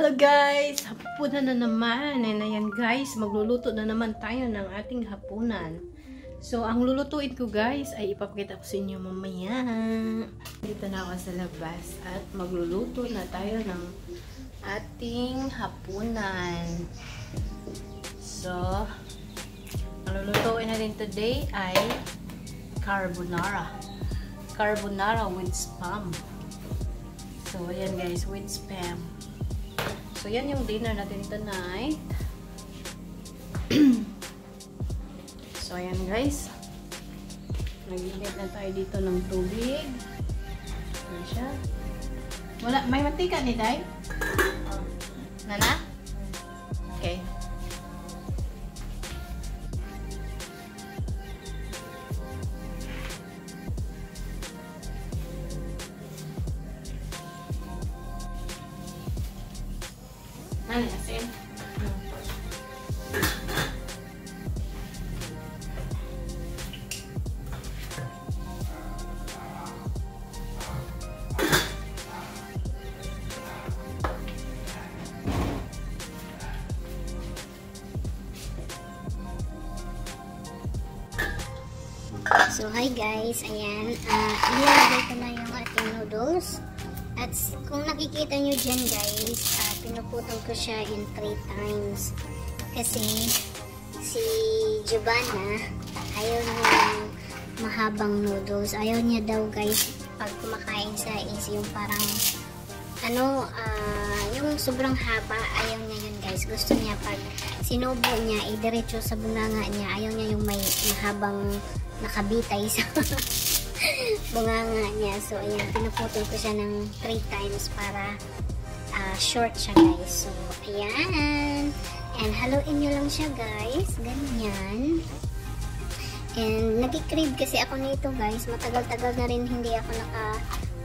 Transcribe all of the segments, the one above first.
Hello guys! Hapunan na naman. And ayan guys, magluluto na naman tayo ng ating hapunan. So, ang lulutuin ko guys ay ipapakita ko sa inyo mamaya. Dito na ako sa labas at magluluto na tayo ng ating hapunan. So, ang lulutuin natin today ay carbonara. Carbonara with spam. So, ayan guys, with spam. So, yan yung dinner natin tonight. so, ayan guys. Nagigit na tayo dito ng tubig. Ayan siya. Wala, may mantika ni Day? Nana? So, hi guys. Ayan. Uh, ilalagay ko na yung ating noodles. At kung nakikita nyo dyan guys, uh, pinuputol ko siya in 3 times. Kasi si Giovanna, ayaw niya mahabang noodles. Ayaw niya daw guys, pag kumakain sa is yung parang ano, uh, yung sobrang haba, ayaw niya yun guys. Gusto niya pag sinubo niya, idiretso sa bunganga niya, ayaw niya yung may mahabang nakabitay sa bunganga niya. So, ayan, pinuputol ko siya ng 3 times para uh, short siya guys. So, ayan. And haluin nyo lang siya guys. Ganyan. And nag-crave kasi ako nito guys. Matagal-tagal na rin hindi ako naka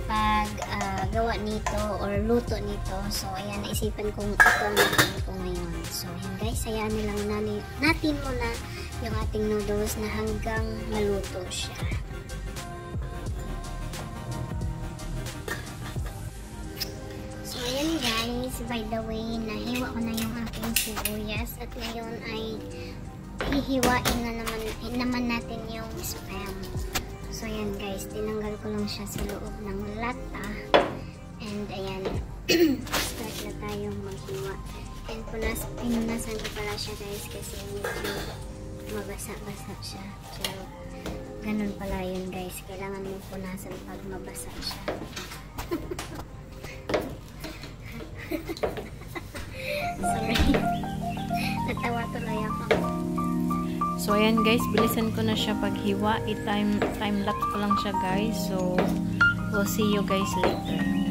pag uh, gawa nito or luto nito. So, ayan, naisipan kong ito ang gagawin ko ngayon. So, ayan guys, hayaan nilang natin, natin muna yung ating noodles na hanggang maluto siya. So, ayan guys, by the way, nahiwa ko na yung aking sibuyas at ngayon ay hihiwain na naman, naman natin yung spam. So, ayan guys, tinanggal ko lang siya sa loob ng lata. And, ayan, start na tayong maghiwa. And, punas, pinunasan ko pala siya guys kasi medyo mabasa-basa siya. So, ganun pala yun guys. Kailangan mo punasan pag mabasa siya. Sorry. Natawa tuloy ako. So, ayan guys, bilisan ko na siya paghiwa. I-time time ko lang siya guys. So, we'll see you guys later.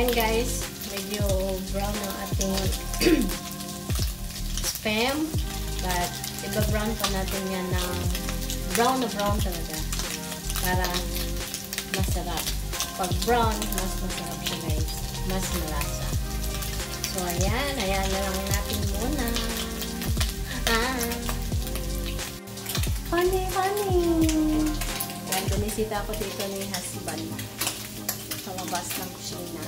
Ayan guys, medyo brown ang ating spam. But, iba-brown pa natin yan ng brown na brown talaga. Para masarap. Pag brown, mas masarap siya guys. Mas malasa. So, ayan. Ayan na lang natin muna. Ah. Honey, honey. Ayan, bumisita ako dito ni husband sa labas ng kusina.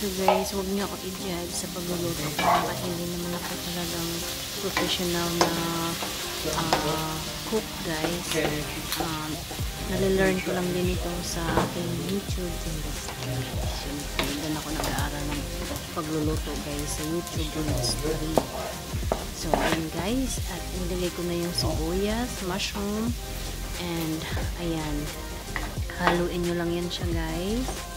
So guys, huwag niyo ako i-judge sa pagluluto. Kasi hindi naman ako talagang professional na uh, cook guys. Um, nalalearn ko lang din ito sa aking YouTube. Doon ako nag-aaral ng pagluluto guys sa YouTube industry. So, ayan guys. At nilagay ko na yung sibuyas, mushroom, and ayan. Haluin nyo lang yan siya guys.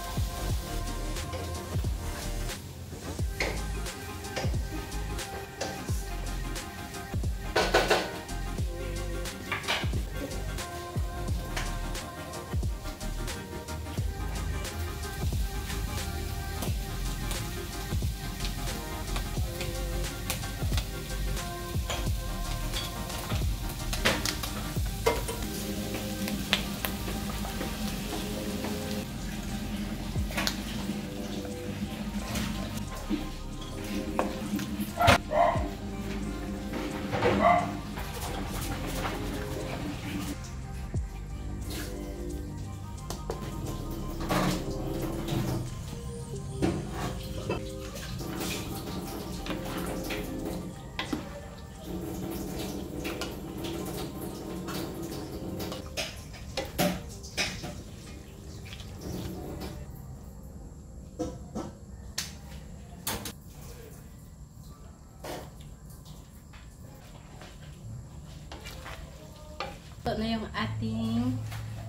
Ito na yung ating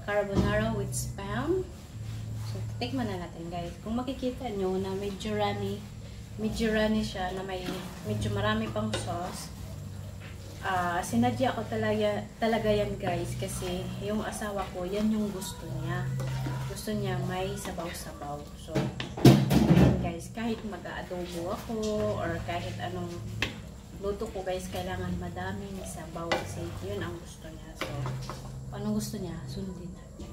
carbonara with spam. So, tikman na natin guys. Kung makikita nyo na medyo runny, medyo runny siya na may medyo marami pang sauce. Ah, sinadya ko talaga, talaga yan guys kasi yung asawa ko, yan yung gusto niya. Gusto niya may sabaw-sabaw. So, guys, kahit mag-aadobo ako or kahit anong luto ko guys, kailangan madaming sabaw kasi yun ang gusto niya. So, anong gusto niya, sundin natin.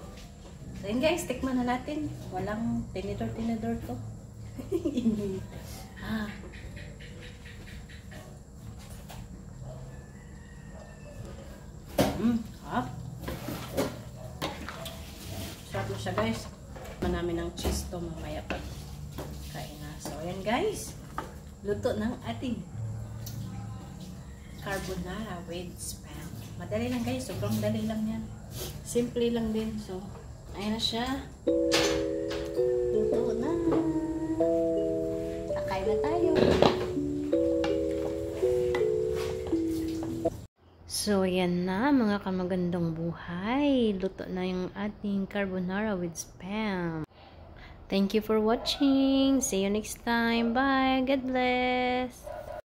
So, yun guys, tikman na natin. Walang tinidor-tinidor to. ah. Mmm, hap. Sarap na siya guys. Manami ng cheese to mamaya pag kain na. So, ayan guys. Luto ng ating carbonara with spam. Madali lang guys. Sobrang dali lang yan. Simple lang din. So, ayan na siya. Luto na. Takay na tayo. So, yan na mga kamagandang buhay. Luto na yung ating carbonara with spam. Thank you for watching. See you next time. Bye. God bless.